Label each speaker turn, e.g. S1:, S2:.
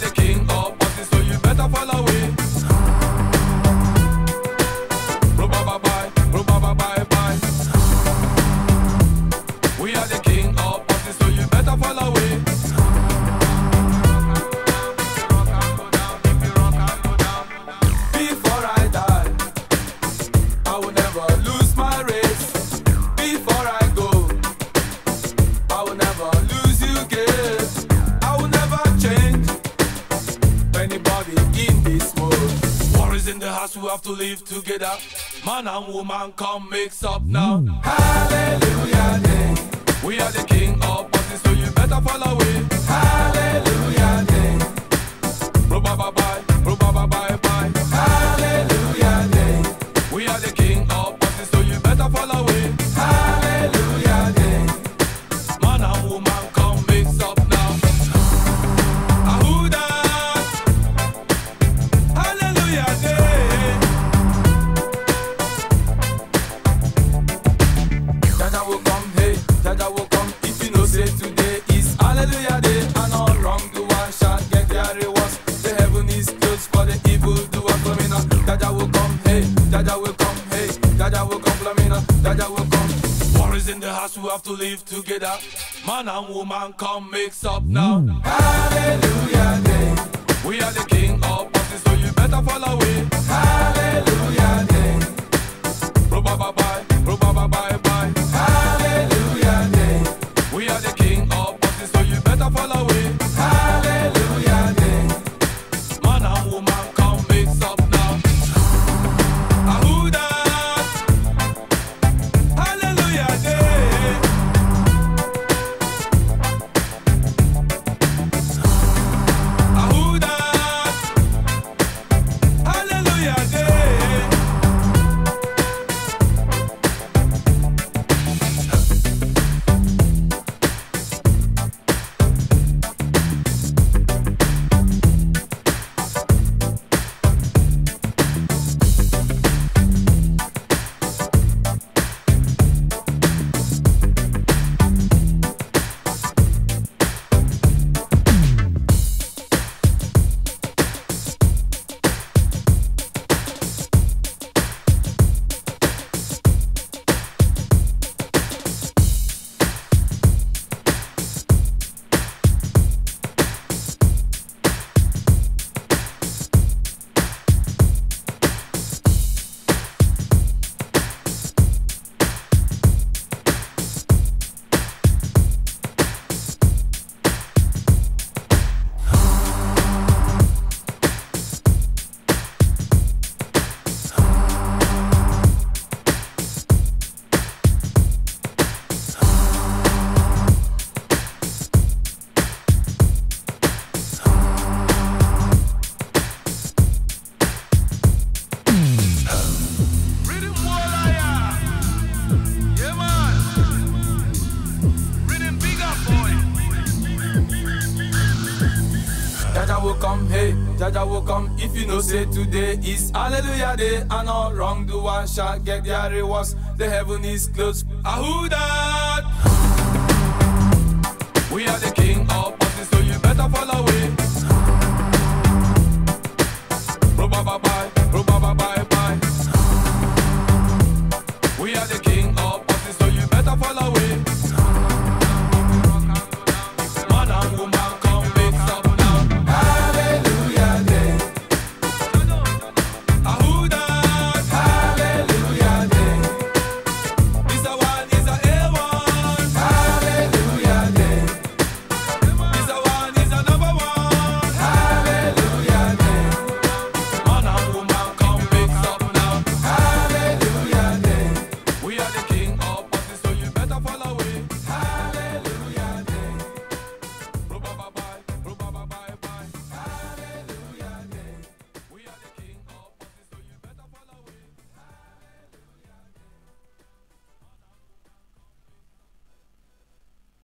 S1: the king War is in the house, we have to live together. Man and woman, come mix up now. Mm. Hallelujah day. We are the king of parties, so you better follow it. In the house, we have to live together. Man and woman, come mix up mm. now. Hallelujah day. We are the king of parties, so you better follow it. Hallelujah come, hey, Jah Jah will come if you know say today is Hallelujah Day and all wrongdoer shall get their rewards. The heaven is closed. Ahudat! We are the king of parties, so you better follow it.